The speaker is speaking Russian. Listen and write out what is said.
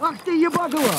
Ах ты ебанула!